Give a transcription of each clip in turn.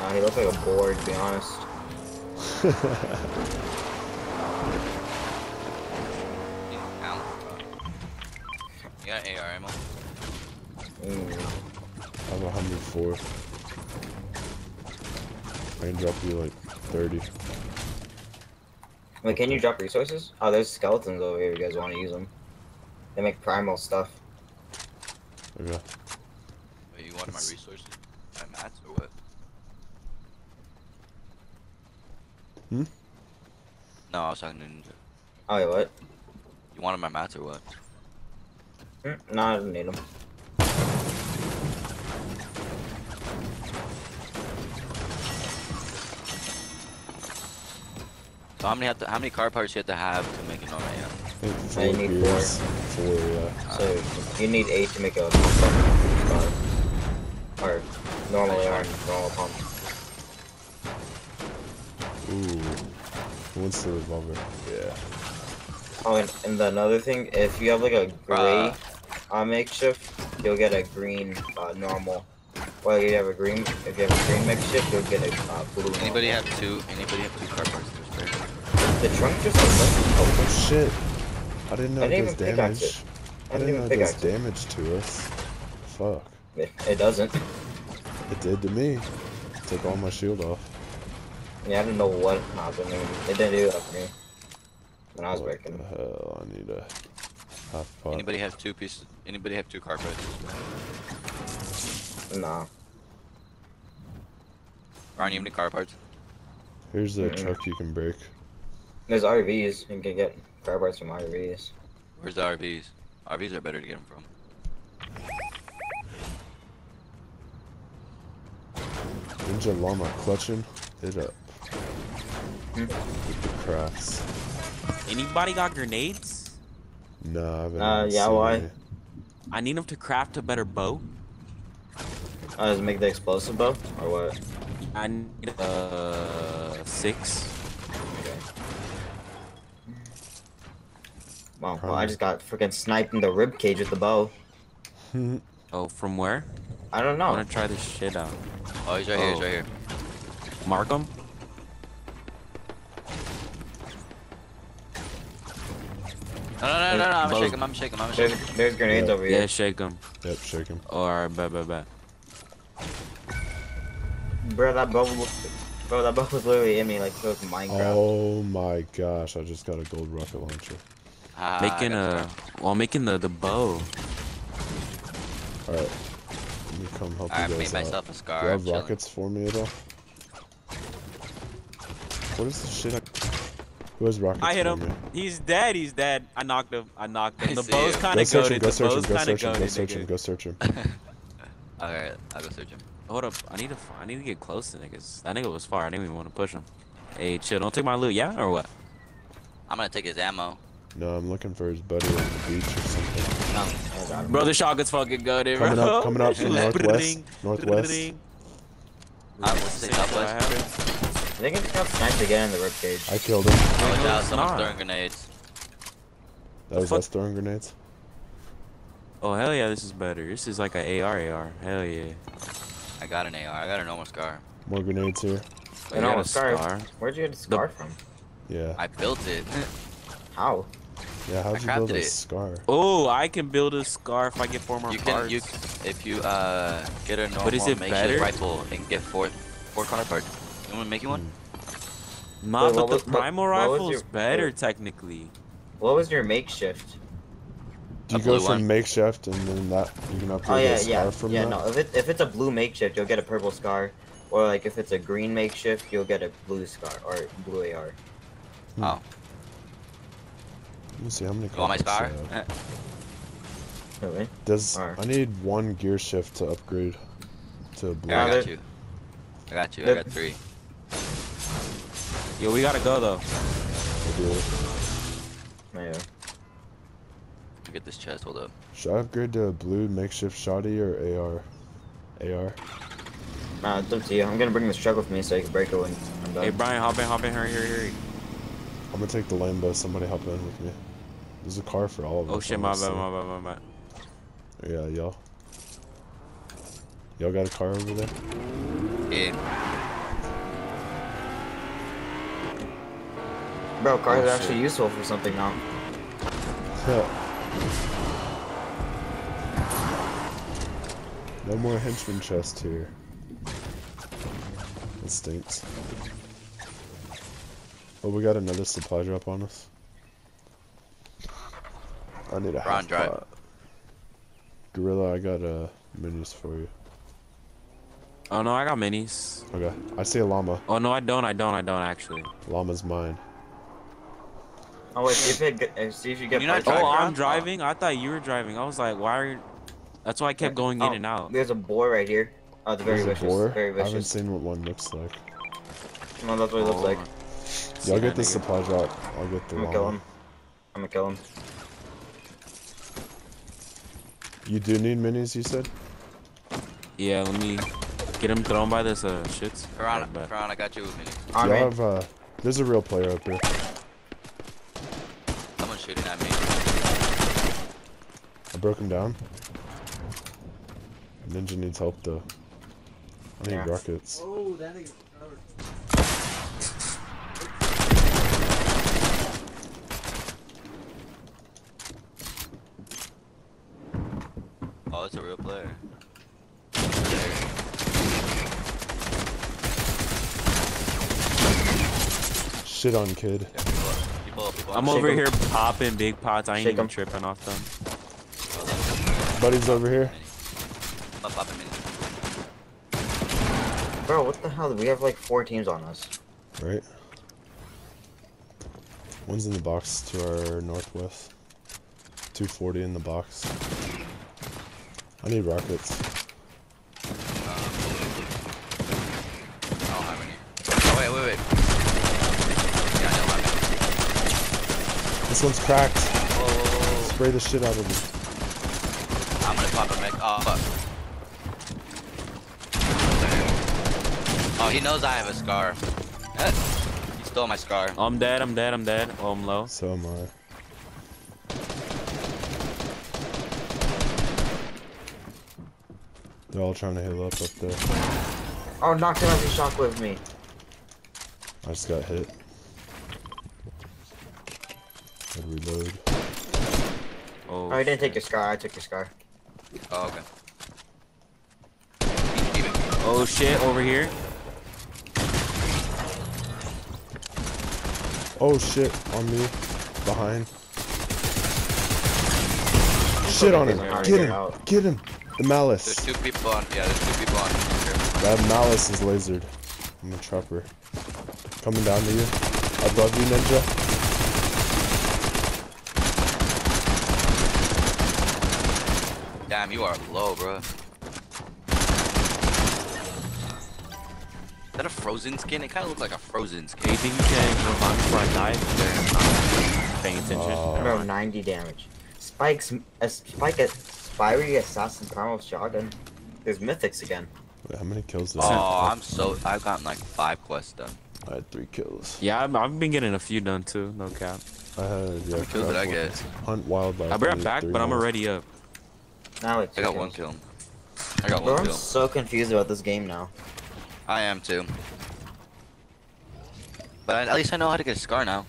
Uh, he looks like a boar, to be honest. Ow. You got AR ammo? Mm. I have 104. I can drop you like 30. Wait, can you drop resources? Oh, there's skeletons over here. You guys want to use them? They make primal stuff. Okay. Wait, you wanted my resources? My mats or what? Hmm? No, I was talking to Ninja. Oh, wait, what? You wanted my mats or what? Mm, no, I don't need them. So how many have to, how many car parts you have to have to make an army? I think I four need gears. Four, yeah. So you need eight to make a scar. Or normally are normal pump. Ooh. What's the revolver? Yeah. Oh, and, and the another thing, if you have like a gray Bruh. uh, makeshift, you'll get a green uh, normal. Well, you have a green. If you have a green makeshift, you'll get a uh, blue. Anybody normal. have two? Anybody have two car parts? The trunk just opens. Oh shit! I didn't know I it didn't does damage. it. I I didn't didn't know it does pickaxe it. damage to us. Fuck. It, it doesn't. It did to me. Took all my shield off. Yeah, I don't know what happened. and It didn't do that for me when I was what breaking. the hell? I need a half pot. Anybody have two pieces? Anybody have two car parts? Nah. Aren't you have any car parts? Here's the Mm-mm. truck you can break. There's RVs. You can get car parts from RVs. Where's the RVs? RVs are better to get them from. Ninja llama clutching it up. The crafts. Anybody got grenades? Nah, I haven't Uh, yeah, seen why? any. I need them to craft a better bow. Uh, does it make the explosive bow or what? I need uh six. Okay. Well, well, I just got freaking sniped in the rib cage with the bow. Oh, from where? I don't know. I know. wanna try this shit out. Oh, he's right here. He's Oh. right here. Mark them. No, no, no, no, no. I'm gonna shake him. I'm gonna shake him. I'm gonna shake There's, him. there's grenades Yeah. over Yeah, shake them. Yep, shake him. Or bet, bet, bet. Bro, that bow was, bro, that bow was literally in me like it was Minecraft. Oh my gosh, I just got a gold rocket launcher. Ah, making got a, well, making the the bow. Alright. Let me come help I you made guys out. myself a scar. Do you have rockets for me at all? What is the shit I... Who has rockets I hit him. me? He's dead. He's dead. I knocked him. I knocked I him. The bow's him. kind Go of search him, goaded. go The search him, go search him, go search him, go search him. Alright, I'll go search him. Hold up. I need to. I need to get close to niggas. That nigga was far. I didn't even want to push him. Hey, chill. Don't take my loot. Yeah, or what? I'm gonna take his ammo. No, I'm looking for his buddy on the beach or something. No, I got him. Bro, the shotgun's fucking goaded, bro. Coming up, coming up from northwest. Northwest. I'm gonna take southwest. I think it got sniped again in the rib cage. I killed him. Oh, no, now it's someone's not. throwing grenades. That was us throwing grenades. Oh hell yeah, this is better. This is like an AR AR. Hell yeah. I got an AR. I got a normal scar. More grenades here. I You got know, a scar. scar. Where'd you get the scar from? Yeah. I built it. How? Yeah, how'd I you build a it. scar? Oh, I can build a scar if I get four more you can cards. you if you uh get a normal But is it makeshift better? rifle and get four four car parts. You want to make you one? Nah, Wait, but what the was- what- primal what was rifle is your- better wait. technically. What was your makeshift? Do you A go from one. makeshift and then that you can upgrade Oh yeah, a scar yeah, from yeah. that? No, if it if it's a blue makeshift, you'll get a purple scar, or like if it's a green makeshift, you'll get a blue scar or blue AR. Hmm. Oh, Let me see how many you want my scar? I have. Really? Does Alright. I need one gear shift to upgrade to blue? Here, I got there- you. I got you. I got three. Yo, we gotta go though. I'll do it. Yeah. Get this chest. Hold up. Should I upgrade to a blue makeshift shoddy or AR? AR. Nah, it's up to you. I'm gonna bring this truck with me so you can break it when I'm done. Hey Brian, hop in, hop in, hurry, hurry, hurry. I'm gonna take the Lambo. Somebody hop in with me. There's a car for all of oh, us. Oh shit, my bad, my bad, my bad. Yeah, y'all. Y'all got a car over there? Yeah. Bro, cars Oh, are actually shit. useful for something now. Yeah. No more henchman chest here. It stinks. Oh, we got another supply drop on us. I need a Ron, half pot. Gorilla, I got uh, minis for you. Oh no, I got minis. Okay, I see a llama. Oh no, I don't. I don't. I don't actually. Llama's mine. Oh wait, see if, it, get- uh, see if you get Can you not Oh, I'm driving. I thought you were driving. I was like, why are you? That's why I kept going in Oh, and out. There's a boar right here. Oh, it's very vicious. boar. Very I haven't seen what one looks like. No, that's what it looks Oh, like. see Y'all get the nigga. supply drop. I'll get the I'm gonna kill him. I'm gonna kill him. You do need minis, you said? Yeah, let me get him thrown by this uh shits. Karan, Right I got you with me. On Y'all have uh, there's a real player up here. Someone's shooting at me. I broke him down. Ninja needs help though. I need Yeah. rockets. Oh, oh it's a real player. Shit on kid. Yeah, people, up, people, people. I'm Shake over 'em. here popping big pots. I ain't Shake even 'em. tripping off them. Buddy's over here. I'm up, popping mini. Bro, what the hell? We have like four teams on us. Right? One's in the box to our northwest. 240 in the box. I need rockets. I don't have any. Oh, wait, wait, wait. Yeah, I know, I know. This one's cracked. Whoa, whoa, whoa, Spray the shit out of him. whoa. I'm gonna pop a mech. Oh, fuck. Oh, he knows I have a scar. He stole my scar. Oh, I'm dead. I'm dead. I'm dead. Oh, I'm low. So am I. They're all trying to heal up up there. Oh, knocked him out. He shockwave me. I just got hit. Gotta reload. I didn't take your scar. I took your scar. Oh, okay. Oh shit, over here. Oh shit, on me. Behind. Shit on him. It's hard to Get get him. out. Get him. The malice. There's malice. two people on. Yeah, there's two people on. That malice is lasered. I'm a trapper. Coming down to you. I love you, ninja. Damn, you are low, bro. Is that a frozen skin? It kind of looks like a frozen Do skin. you think you can revive me before I die? If they're not paying attention. Oh. Bro, 90 damage. Spike's a spike a Spire Assassin primal shotgun. There's mythics again. Wait, how many kills did Oh, I I'm so. I've gotten like five quests done. I had three kills. Yeah, I've, I've been getting a few done too. No cap. I had, yeah. many kills did I crap get? weapons. Hunt wildlife. I'll be right back, three but I'm more. already up. Now it's I got one kill. I got Bro, one I'm kill. so confused about this game now. I am too. But at least I know how to get a scar now.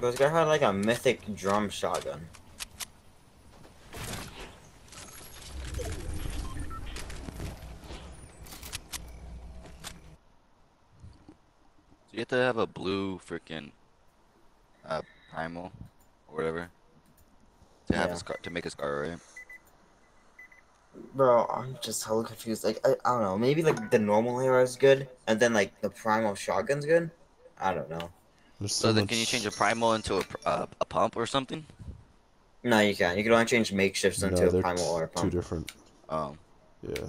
Bro, this guy had like a mythic drum shotgun. So you have to have a blue freaking uh primal or whatever to have Yeah. a scar to make a scar, right? Bro, I'm just hella confused. Like, I, I don't know. Maybe like the normal hero is good, and then like the primal shotgun's good. I don't know. There's So, so, then much... can you change a primal into a uh, a pump or something? No, you can't. You can only change makeshifts into No, a primal or a two different. Oh. Yeah.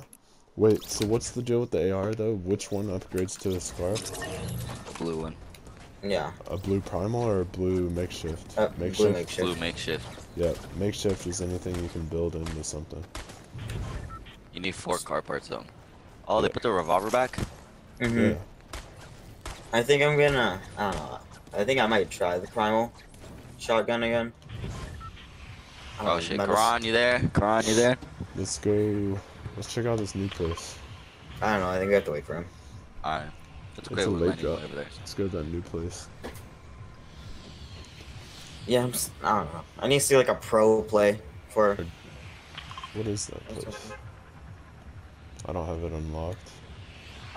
Wait, so what's the deal with the AR though? Which one upgrades to the scar? the blue one, Yeah. A blue primal or a blue makeshift? Uh, blue makeshift. makeshift. blue makeshift. Yeah, makeshift is anything you can build into something. You need four car parts though. Oh, they put the revolver back. hmm Yeah. I think I'm gonna. I don't know. I think I might try the primal shotgun again. I Oh shit, metal- Karan, you there? Karan, you there? Let's go. Let's check out this new place. I don't know. I think we have to wait for him. Alright. That's It's great a late landing drop. over there. Let's go to that new place. Yeah, I'm. s- I don't know. I need to see like a pro play for. What is that place? I don't have it unlocked.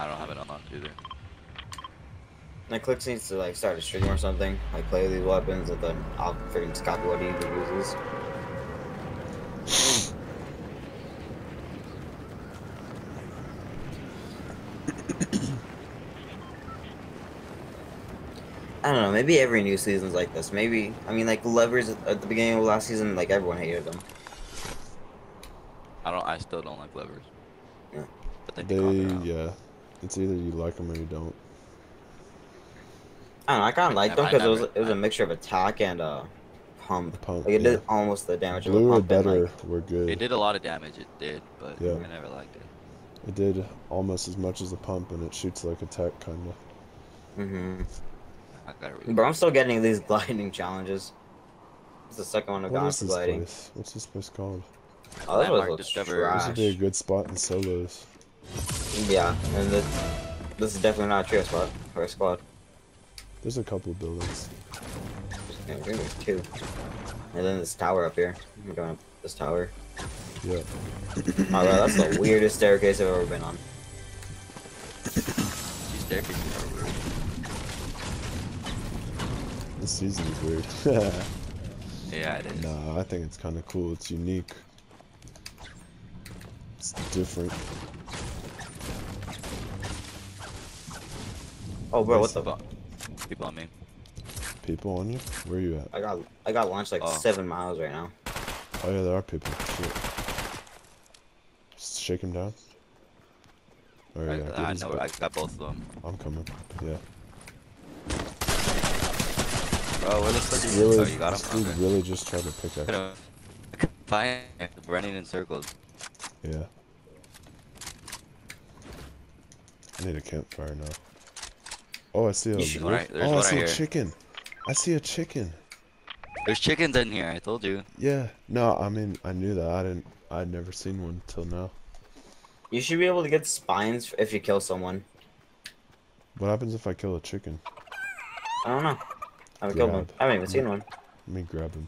I don't have it unlocked either. Like Clix needs to like start a stream or something. Like play with these weapons, and then I'll freaking just copy what he uses. I don't know. Maybe every new season's like this. Maybe I mean like levers at at the beginning of last season, like everyone hated them. I don't. I still don't like levers. Yeah. But they, They, can calm it down. yeah. It's either you like them or you don't. I don't know. I kind of liked them because it was never- it was I- a mixture of attack and uh pump. Pump, Like it yeah. did almost the damage of a Blue or pump. and, better like, were good. It did a lot of damage. It did, but Yeah. I never liked it. It did almost as much as a pump, and it shoots like a tech, kind of. I got really. Bro, I'm still getting these gliding challenges. It's the second one I've gone is for this gliding. place? What's this place called? Oh, that was looks Discovery. This trash. would be a good spot in solos. Yeah, and this, this is definitely not a trio spot or a squad. There's a couple of buildings. Yeah, I think there's two. And then this tower up here. I'm going up this tower. Yeah. Oh, bro, that's the weirdest staircase I've ever been on. These staircases are weird. This season is weird. Yeah, it is. nah, I think it's kind of cool. It's unique. It's different. Oh, bro, what the? People, people on me. People on you? Where are you at? I got I got launched like Oh. seven miles right now. Oh yeah, there are people. Shit. Just shake him down. Oh I, yeah, get I know. butt. I got both of them. I'm coming. Yeah. Bro, where the fuck This is really, Oh, you got this him. dude Okay. really just tried to pick up. Fine. Running in circles. Yeah. I need a campfire now. Oh, I see a You. Right, there's oh, I see right a here. chicken. I see a chicken. There's chickens in here. I told you. Yeah. No, I mean I knew that. I didn't. I'd never seen one till now. You should be able to get spines if you kill someone. What happens if I kill a chicken? I don't know. I haven't killed one. Grab. I haven't even seen one. Let me grab him.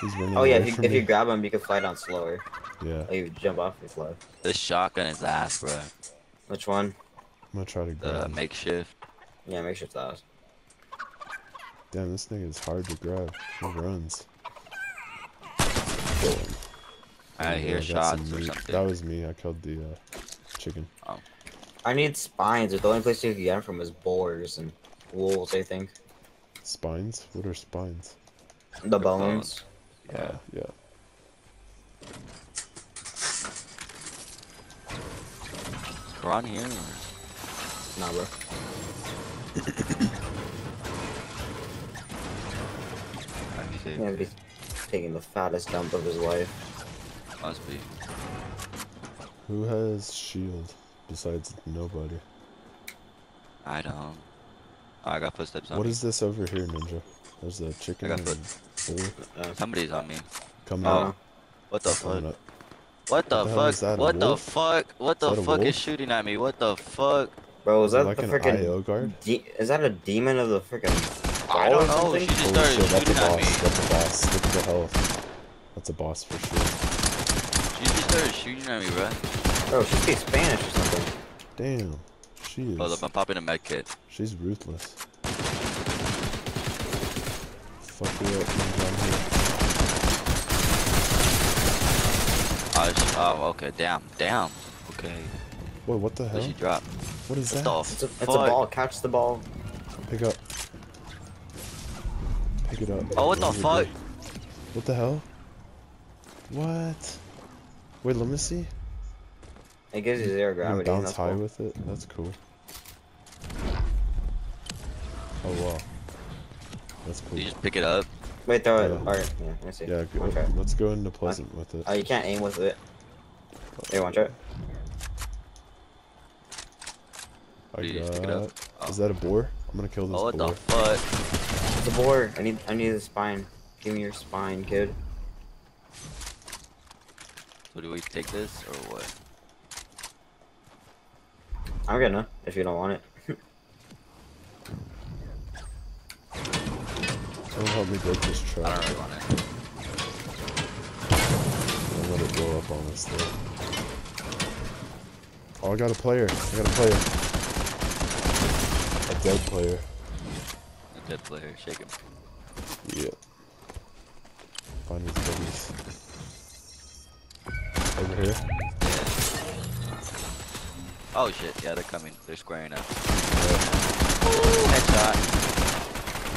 He's running Oh yeah, if you, if you grab him, you can fly down slower. Yeah. Like you jump off, you fly. This shotgun is ass, bro. Which one? I'm gonna try to grab The him. makeshift. Yeah, make sure it's. Damn, this nigga is hard to grab. He runs. Kill. I hear got shots some or something. That was me. I killed the uh, chicken. I need spines. but The only place you can get them from is boars and wolves, I think. Spines? What are spines? The The bones. Yeah. Uh, yeah. We're on here. or- Nah, bro. Let me. He's gonna be taking the fattest dump of his life. Must be. Who has shield besides nobody? I don't. Oh, I got footsteps on What me. is this over here, Ninja? There's a chicken got foot. Uh, Somebody's on me. coming Oh. up. What the fuck? Up. What the What the hell is fuck? that, What the fuck? What the fuck is shooting at me? What the fuck? bro, is Is that like the freaking? IO guard? Is that a demon of the freaking? I don't know. She just started shit, shooting at me. That's a boss. Look at the health. That's a boss for sure. She just started shooting at me, bro. Bro, she speaks Spanish or something. Damn. She is. Hold up, I'm popping a med kit. She's ruthless. Fuck you up, Ninja. I'm here. Oh, she, oh, okay. Damn, damn. Okay. Wait, what the Where'd hell? she drop? What is that? the It's a, it's a ball. Catch the ball. Pick up. Pick it up. Oh, what the fuck? What the hell? What? Wait, let me see. It gives you zero You can gravity. bounce That's high cool. with it. That's cool. Oh wow. That's cool. You just pick it up. Wait, throw it. Yeah. Alright, yeah, let me see. Yeah, One go, try. let's go into Pleasant with it. Oh, you can't aim with it. Here, one try. I You just pick it up. got. Oh. Is that a boar? I'm gonna kill this Oh, what boar. the fuck? The boar. I need. I need the spine. Give me your spine, kid. So do we take this or what? I'm gonna. If you don't want it. Help me break this I trap. don't really want it. Don't let it blow up on us though. Oh, I got a player. I got a player. A dead player. A dead player, shake him. Yeah. Find his buddies. Over here. Oh shit, yeah, they're coming. They're squaring up. Yeah. Headshot.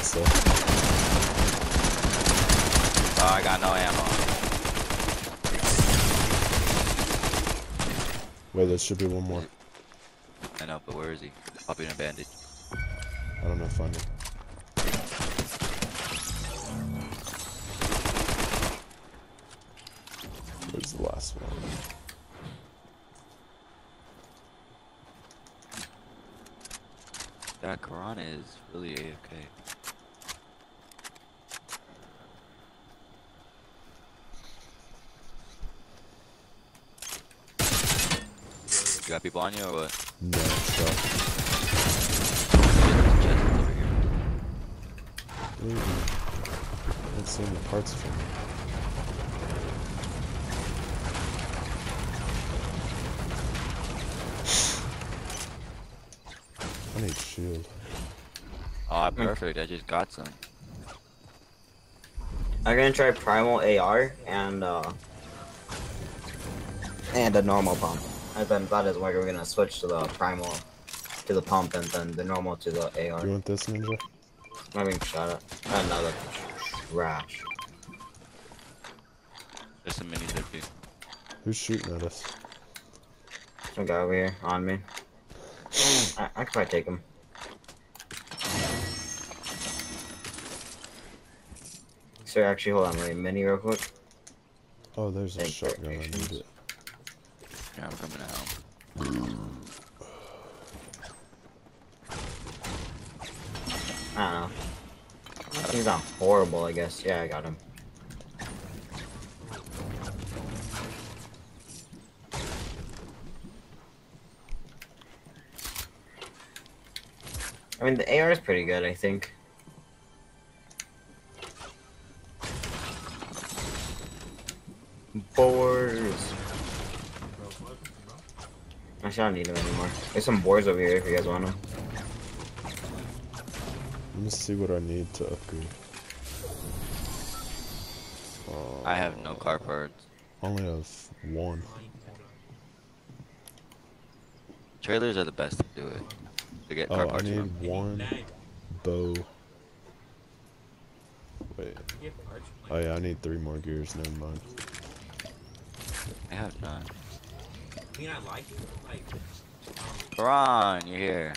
So, Oh, I got no ammo. wait, there should be one more. I know, but where is he? Popping a bandage. I don't know. Find him. Where's the last one? That Quran is really AFK. You got people on you or what? No, shot. Chest is over here. Maybe. I don't see any parts from it. I need shield. Oh, perfect. I just got some. I'm gonna try primal AR and uh and a normal pump. And then that is why we're gonna switch to the primal to the pump and then the normal to the Do AR. you want this ninja? I'm being shot at. Another trash. There's some minis there too. Who's shooting at us? Some guy over here on me. I, I could probably take him. Sir, actually, hold on, wait, mini real quick. Oh, there's a Thank shotgun. I need it. Coming out. I don't know. He's not horrible, I guess. Yeah, I got him. I mean, the AR is pretty good, I think. Actually, I don't need them anymore. There's some boards over here if you guys want them. Let me see what I need to upgrade. Uh, I have no car parts. Only have one. Trailers are the best to do it. To get car Oh, I parts need from. one bow. Wait. Oh yeah, I need three more gears. Never mind. I have none. I mean, I like it. Like, Quran, you're here.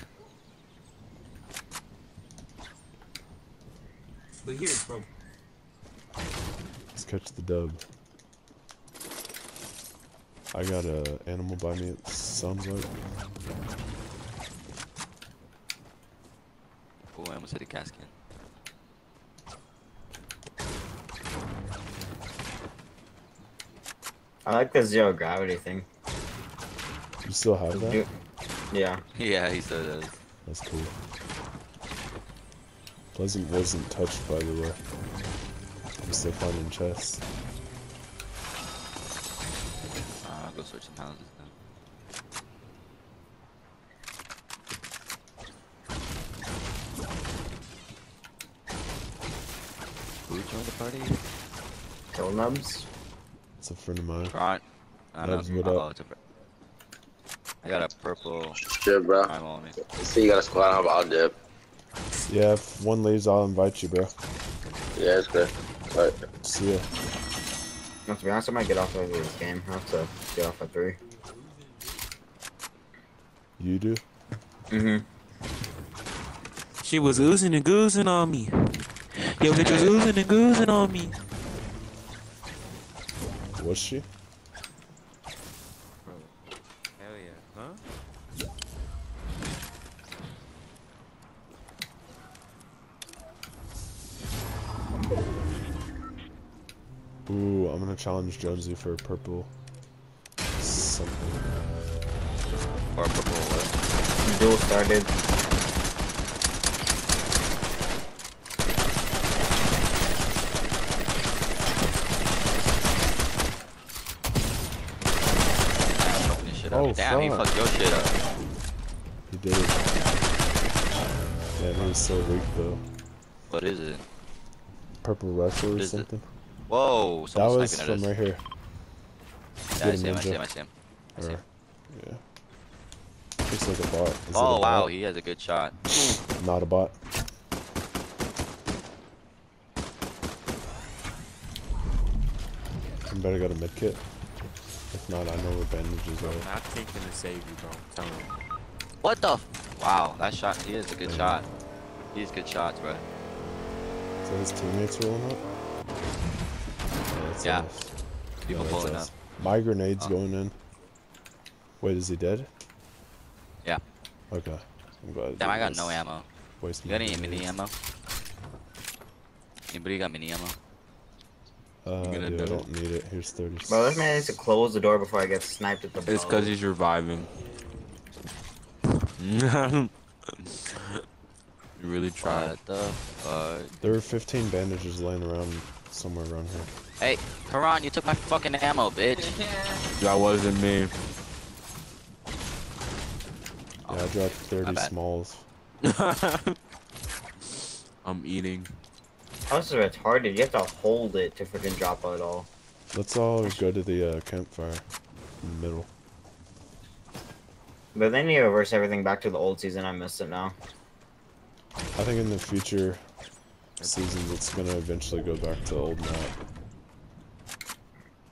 but here, bro. Let's catch the dub. I got a animal by me. It sounds like. Oh, I almost hit a casket. I like the zero gravity thing. You still have that? Yeah. Yeah, he still does. That's cool. Pleasant wasn't touched, by the way. I'm still finding chests. Uh, I'll go search some houses then. Who joined the party? Kill nubs. It's a friend of mine. Quran. I don't Nubs, what up? It's a pur- I got a purple Shit, bro. primal on me. See, you got a squad up, I'll dip. Yeah, if one leaves, I'll invite you, bro. Yeah, it's good. All right. See ya. Now, to be honest, I might get off of this game. I have to get off at three. You do? Mm-hmm. She was oozing and goozing on me. Yo, bitch was oozing and goozing on me. Was she? challenge Jonesy for purple something. Or purple what? Duel started. Oh, Damn, fuck. he fucked your shit up. He did. Yeah, he's so weak though. What is it? Purple Rush or something? It? Whoa, That was sniping from at right here. Yeah, I see him, him, I see him, I see him. I see Or, him. yeah. Looks like a bot. Is Oh a wow, bot? he has a good shot. Not a bot. I better got a med kit. If not, I know where bandages are. I'm not thinking to save you, bro. I'm telling you. What the? F wow, that shot. He is a good shot. He has good shots, bro. So his teammates are rolling up? Yeah. that's Yeah. us. People Yeah, pulling up. My grenade's Oh. going in. Wait, is he dead? Yeah. Okay. I'm glad. Damn, I got no ammo. Waste You got any mini ammo? Anybody got mini ammo? Uh, dude, I do it? don't need it. Here's 30. Bro, this man needs to close the door before I get sniped at the It's because he's reviving. you really tried. What the fuck? There are 15 bandages laying around somewhere around here. Hey, Karan, you took my fucking ammo, bitch. That wasn't me. Yeah, I dropped 30 smalls. I'm eating. How is this retarded? You have to hold it to freaking drop it all. Let's all go to the uh, campfire in the middle. But they need to reverse everything back to the old season. I missed it now. I think in the future seasons, it's gonna eventually go back to old map.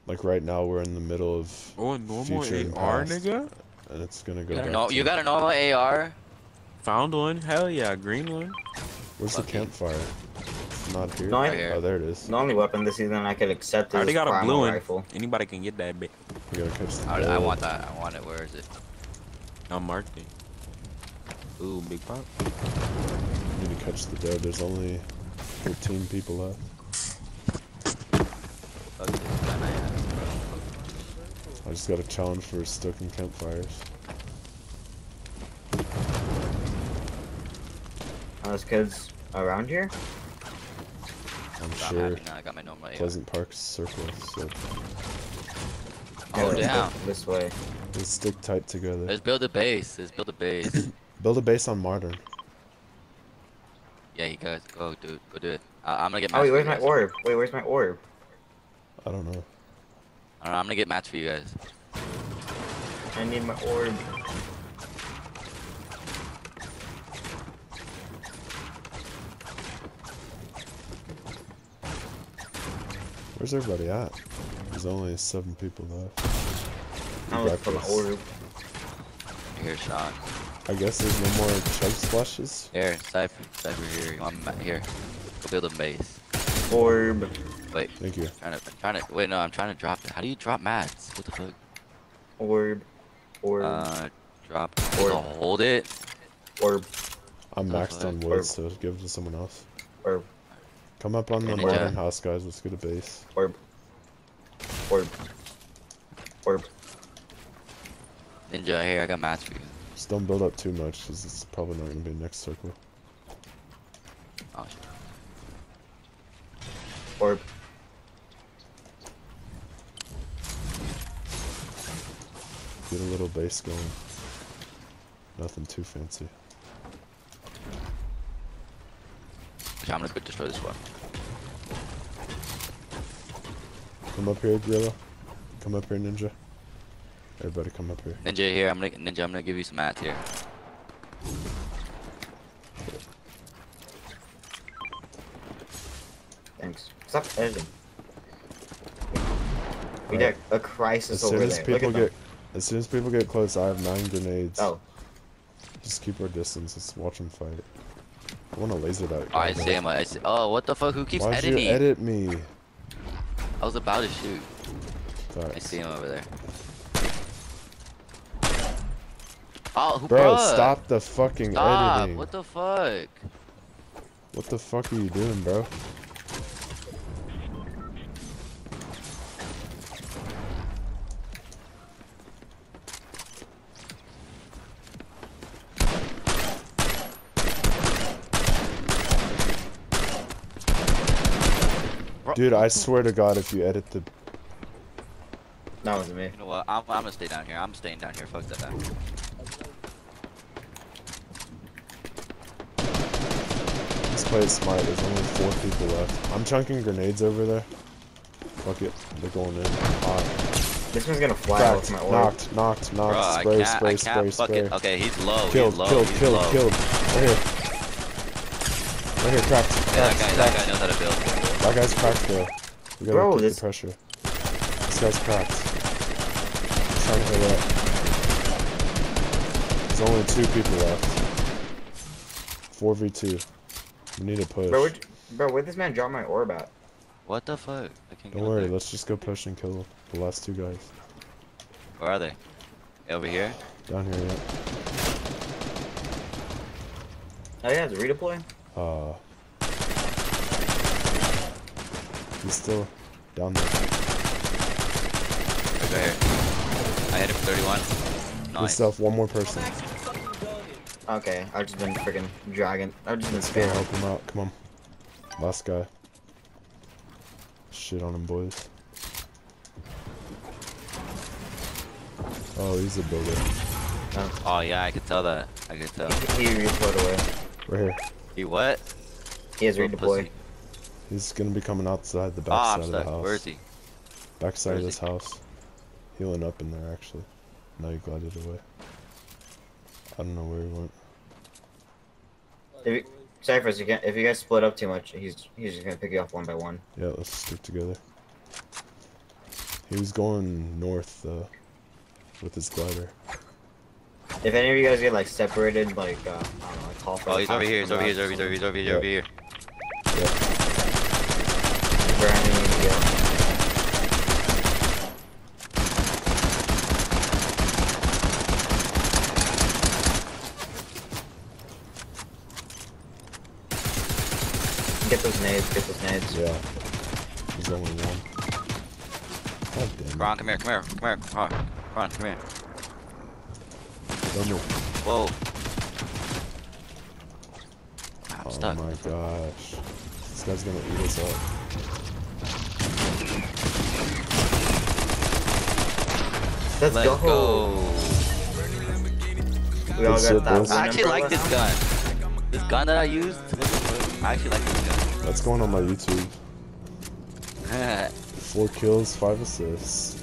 Like right now, we're in the middle of, Oh, a normal Future and AR, past. nigga? and it's gonna go You got, no- you got a normal AR? Found one? Hell yeah, green one. Where's the campfire? It's not here. No, I- Right here. Oh, there it is. The only weapon this season I could accept I already got a blue one. rifle. Anybody can get that bit. We gotta catch the I, I want that. I want it. Where is it? I'm marked it. Ooh, big pop. We need to catch the dead. There's only 13 people left. Fuck this gun I have, bro. I just got a challenge for stoking campfires. Are those kids around here? I'm I'm sure happy now. I got my normal AR. Pleasant Park Circle. So Oh, oh go down. This way. let's stick tight together. Let's build a base. Let's build a base. Build a base on Modern. yeah, you guys go, dude. Go do it. I, I'm gonna get Oh, wait, where's my orb? Wait, where's my orb? I don't know. I don't know, I'm gonna get mats for you guys. I need my orb. Where's everybody at? There's only seven people left. I'm looking for my Breakfast. orb. Here, Sean. I guess there's no more chug splashes. Here, Cypher. Cypher here. You want ma- here? Build a base. Orb. Wait, Thank you. trying to, trying to. Wait, no, I'm trying to drop. How do you drop mats? What the fuck? Orb. Orb. Uh, drop. Or- Or hold it. orb. I'm maxed on fuck. wood, so give it to someone else. Orb. Come up on the Ninja. modern house, guys. Let's get a base. Orb. Orb. Orb. Ninja, here, I got mats for you. Just don't build up too much, because it's probably not going to be next circle. Oh, shit. Orb. Get a little base going. Nothing too fancy. Okay, I'm gonna quick destroy this one. Come up here, Gorilla. Come up here, Ninja. Everybody come up here. Ninja, here, I'm gonna Ninja, I'm gonna give you some mats here. Thanks. Stop editing. We Alright. got a crisis As soon over as there. Look people get them. As soon as people get close, I have nine grenades. Oh, Just keep our distance. Let's watch them fight. I want to laser that. Oh, I see him. I see. Oh, what the fuck? Who keeps Why'd editing? you edit me? I was about to shoot. I see him over there. Oh, who Bro, bruh? stop the fucking Stop! editing. What the fuck? What the fuck are you doing, bro? Dude, I swear to God, if you edit the, That wasn't me. You know what? I'm, I'm gonna stay down here. I'm staying down here. Fuck that. Man. Let's play it smart. There's only four people left. I'm chunking grenades over there. Fuck it. They're going in. Hot. This one's gonna fly out Cracked. with my orb. Knocked. Knocked. Bro, Knocked. I Spray. can't. Spray. I Spray. can't fuck Spray. it. Okay, he's low. Killed. he's low. Killed. he's Killed. low. Killed. Right here. Right here. Cracked. Yeah, that Cracked. that guy knows how to build. That guy's cracked though. We gotta Bro, keep this- the pressure. This guy's cracked. He's trying to hit up. There's only two people left. 4v2. We need a push. Bro, where'd, bro, where'd this man drop my orb at? What the fuck? I can't Don't up worry, let's just go push and kill the last two guys. Where are they? Over here? Down here, yeah. Oh yeah, it's a redeploy? Uh. He's still down there. Right here. I hit him for 31. Good Nice. stuff, one more person. Okay, I've just been freaking dragging. I've just been Let's spamming. help him out. Come on. Last guy. Shit on him, boys. Oh, he's a builder. Oh, oh yeah, I could tell that. I could tell. He redeployed away. Right here. He what? He has Little redeployed. Pussy. He's gonna be coming outside the back Ah, side of the house. Where is he? Back side Where of is this house. Healing up in there, actually. Now he glided away. I don't know where he went. If you, Cyphers, you can't, if you guys split up too much, he's he's just gonna pick you off one by one. Yeah, let's stick together. He was going north, uh, with his glider. If any of you guys get like separated, like uh, I don't know, like call for Oh, he's over here. He's over here. He's over here. He's over here. He's over here. Brandon, you need. Get those nades, get those nades. Yeah. There's only one. God damn it. Ron, come here. Come here. Come here. Ron, Ron, come here. Don't move. Whoa. Oh I'm Oh stuck. my gosh. This guy's gonna eat us up. Let's, Let's go. go. We all Good got that I actually like this gun. This gun that I used. I actually like this gun. That's going on my YouTube. Four kills, five assists.